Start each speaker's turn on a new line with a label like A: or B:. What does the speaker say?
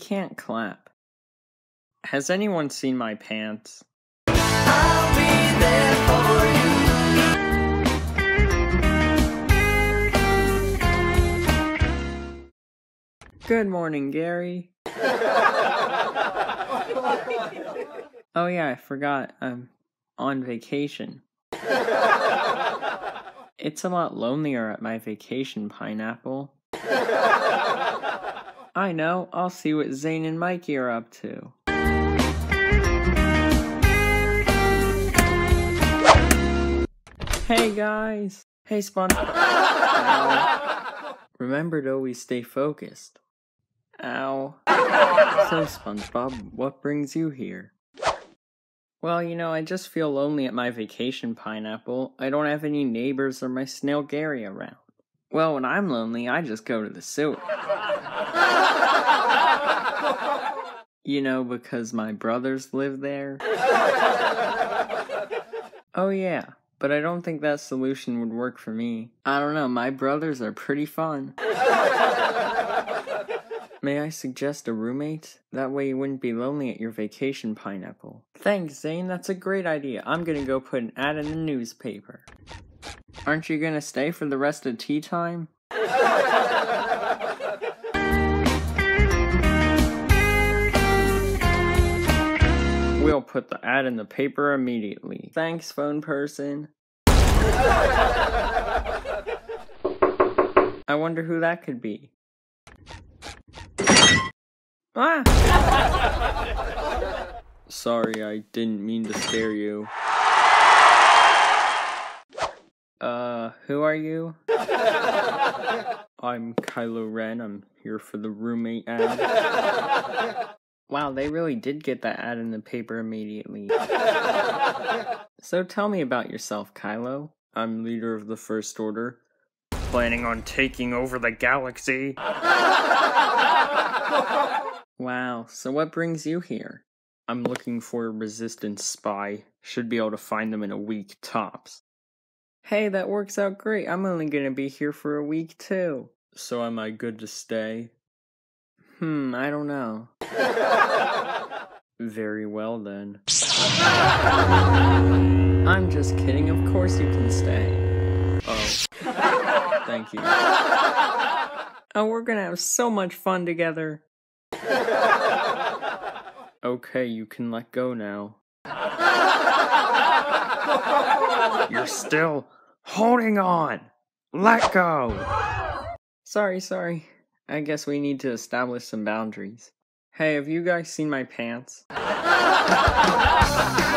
A: can't clap. Has anyone seen my pants? Good morning, Gary. oh yeah, I forgot. I'm on vacation. It's a lot lonelier at my vacation, Pineapple. I know, I'll see what Zane and Mikey are up to. Hey guys! Hey Spon. Ow. Remember to always stay focused. Ow. So, SpongeBob, what brings you here? Well, you know, I just feel lonely at my vacation, Pineapple. I don't have any neighbors or my snail Gary around. Well, when I'm lonely, I just go to the sewer. you know, because my brothers live there. oh, yeah, but I don't think that solution would work for me. I don't know, my brothers are pretty fun. May I suggest a roommate? That way you wouldn't be lonely at your vacation, Pineapple. Thanks, Zane. That's a great idea. I'm gonna go put an ad in the newspaper. Aren't you gonna stay for the rest of tea time? We'll put the ad in the paper immediately. Thanks, phone person. I wonder who that could be. Ah! Sorry, I didn't mean to scare you. Uh, who are you? I'm Kylo Ren. I'm here for the roommate ad. Wow, they really did get that ad in the paper immediately. so tell me about yourself, Kylo. I'm leader of the First Order. Planning on taking over the galaxy. Wow, so what brings you here? I'm looking for a resistance spy. Should be able to find them in a week tops. Hey, that works out great. I'm only gonna be here for a week too. So am I good to stay? Hmm, I don't know. Very well then. I'm just kidding, of course you can stay. Oh. Thank you. Oh, we're gonna have so much fun together. Okay, you can let go now. You're still holding on. Let go. Sorry, sorry. I guess we need to establish some boundaries. Hey, have you guys seen my pants?